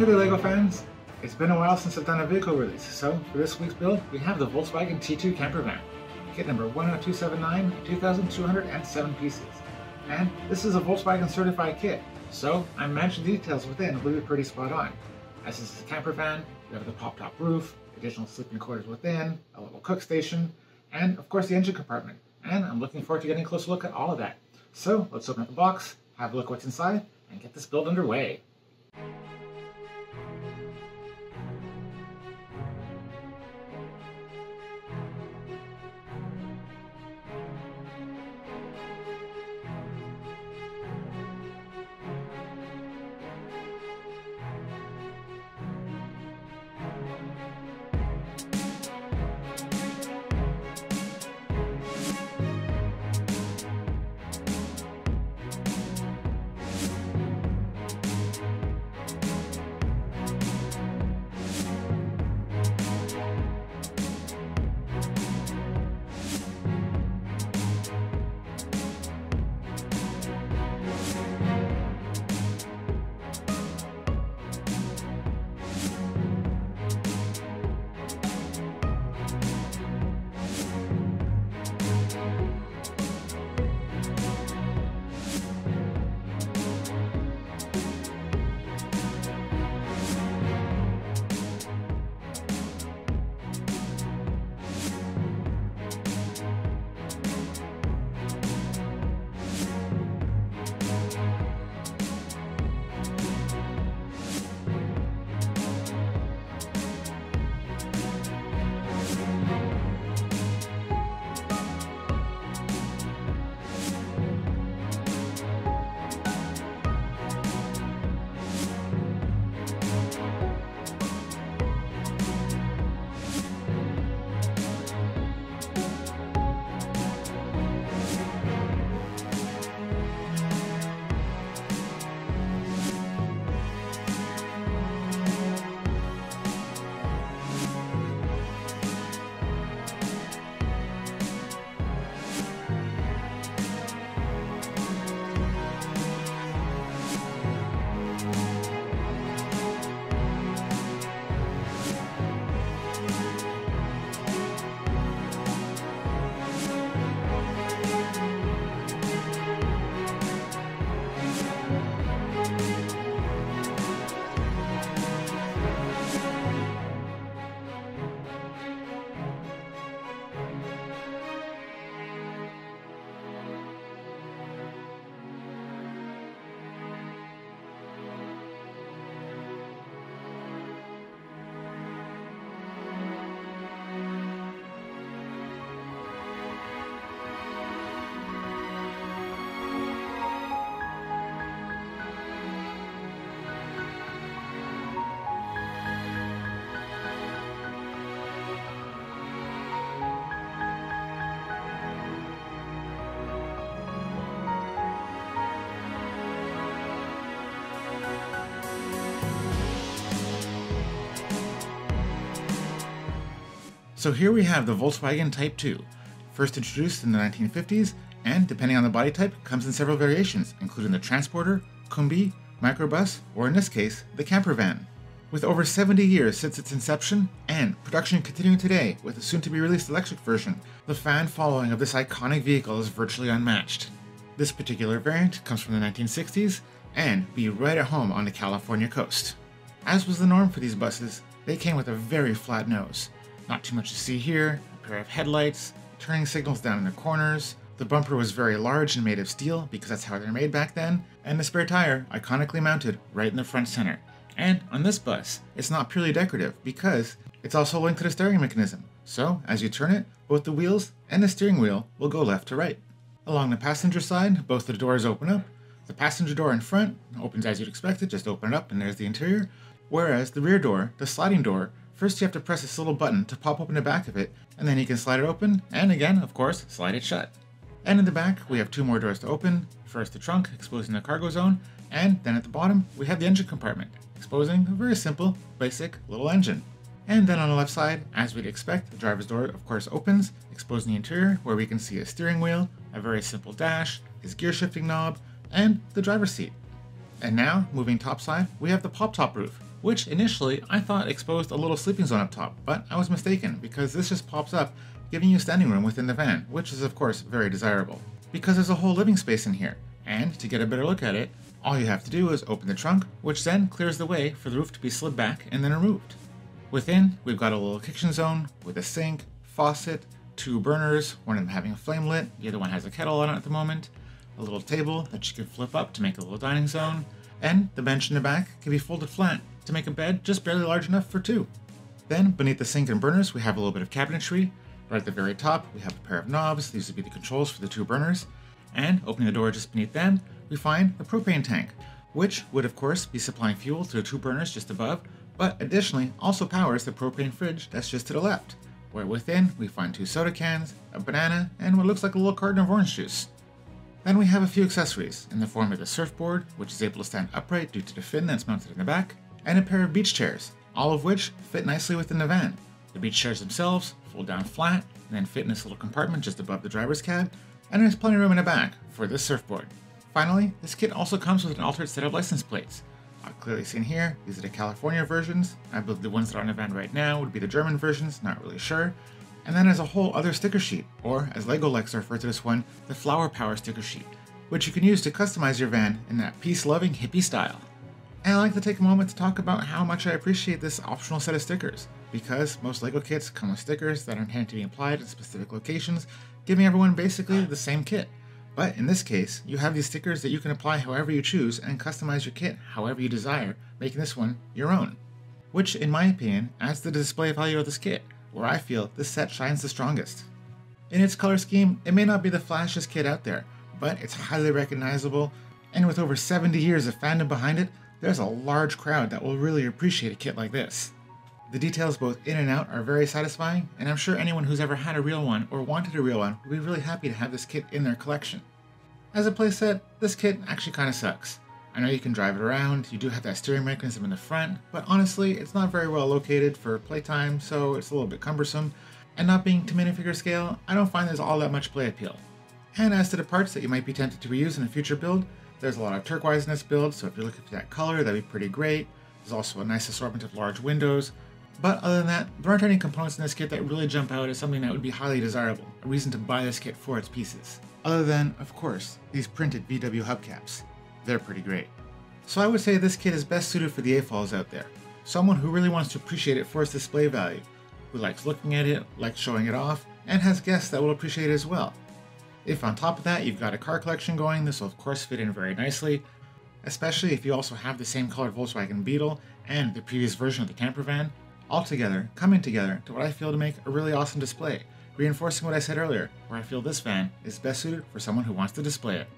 Hey there LEGO fans! It's been a while since I've done a vehicle release, so for this week's build, we have the Volkswagen T2 camper van. Kit number 10279, 2,207 pieces. And this is a Volkswagen certified kit, so I'm managing the details within will be pretty spot on. As this is a camper van, we have the pop-top roof, additional sleeping quarters within, a little cook station, and of course the engine compartment. And I'm looking forward to getting a closer look at all of that. So let's open up the box, have a look what's inside, and get this build underway. So here we have the Volkswagen Type 2, first introduced in the 1950s, and depending on the body type, comes in several variations, including the Transporter, Combi, Microbus, or in this case, the camper van. With over 70 years since its inception, and production continuing today with a soon-to-be released electric version, the fan following of this iconic vehicle is virtually unmatched. This particular variant comes from the 1960s and be right at home on the California coast. As was the norm for these buses, they came with a very flat nose, not too much to see here, a pair of headlights, turning signals down in the corners, the bumper was very large and made of steel because that's how they're made back then, and the spare tire iconically mounted right in the front center. And on this bus, it's not purely decorative because it's also linked to the steering mechanism, so as you turn it, both the wheels and the steering wheel will go left to right. Along the passenger side, both the doors open up. The passenger door in front opens as you'd expect it, just open it up and there's the interior. Whereas the rear door, the sliding door, First you have to press this little button to pop open the back of it, and then you can slide it open, and again, of course, slide it shut. And in the back, we have two more doors to open. First the trunk, exposing the cargo zone, and then at the bottom, we have the engine compartment, exposing a very simple, basic little engine. And then on the left side, as we'd expect, the driver's door of course opens, exposing the interior where we can see a steering wheel, a very simple dash, his gear shifting knob, and the driver's seat. And now, moving topside, we have the pop-top roof, which initially I thought exposed a little sleeping zone up top, but I was mistaken because this just pops up, giving you standing room within the van, which is of course very desirable. Because there's a whole living space in here, and to get a better look at it, all you have to do is open the trunk, which then clears the way for the roof to be slid back and then removed. Within, we've got a little kitchen zone with a sink, faucet, two burners, one of them having a flame lit, the other one has a kettle on it at the moment, a little table that you can flip up to make a little dining zone, and the bench in the back can be folded flat to make a bed just barely large enough for two. Then, beneath the sink and burners, we have a little bit of cabinetry. Right at the very top, we have a pair of knobs. These would be the controls for the two burners. And opening the door just beneath them, we find the propane tank, which would of course be supplying fuel to the two burners just above, but additionally also powers the propane fridge that's just to the left, where within we find two soda cans, a banana, and what looks like a little carton of orange juice. Then we have a few accessories in the form of the surfboard, which is able to stand upright due to the fin that's mounted in the back, and a pair of beach chairs, all of which fit nicely within the van. The beach chairs themselves fold down flat and then fit in this little compartment just above the driver's cab, and there's plenty of room in the back for this surfboard. Finally, this kit also comes with an altered set of license plates. Uh, clearly seen here, these are the California versions. I believe the ones that are on the van right now would be the German versions, not really sure. And then there's a whole other sticker sheet, or as LEGO likes to refer to this one, the Flower Power sticker sheet, which you can use to customize your van in that peace-loving hippie style. And I'd like to take a moment to talk about how much I appreciate this optional set of stickers, because most LEGO kits come with stickers that are intended to be applied at specific locations, giving everyone basically the same kit. But in this case, you have these stickers that you can apply however you choose and customize your kit however you desire, making this one your own. Which, in my opinion, adds to the display value of this kit, where I feel this set shines the strongest. In its color scheme, it may not be the flashiest kit out there, but it's highly recognizable, and with over 70 years of fandom behind it, there's a large crowd that will really appreciate a kit like this. The details both in and out are very satisfying, and I'm sure anyone who's ever had a real one or wanted a real one will be really happy to have this kit in their collection. As a playset, this kit actually kinda sucks. I know you can drive it around, you do have that steering mechanism in the front, but honestly, it's not very well located for playtime, so it's a little bit cumbersome. And not being to minifigure scale, I don't find there's all that much play appeal. And as to the parts that you might be tempted to reuse in a future build, there's a lot of turquoise in this build, so if you're looking for that color, that'd be pretty great. There's also a nice assortment of large windows. But other than that, there aren't any components in this kit that really jump out as something that would be highly desirable, a reason to buy this kit for its pieces. Other than, of course, these printed VW hubcaps. They're pretty great. So I would say this kit is best suited for the AFOLs out there. Someone who really wants to appreciate it for its display value, who likes looking at it, likes showing it off, and has guests that will appreciate it as well. If on top of that you've got a car collection going, this will of course fit in very nicely, especially if you also have the same colored Volkswagen Beetle and the previous version of the camper van, all together, coming together to what I feel to make a really awesome display, reinforcing what I said earlier, where I feel this van is best suited for someone who wants to display it.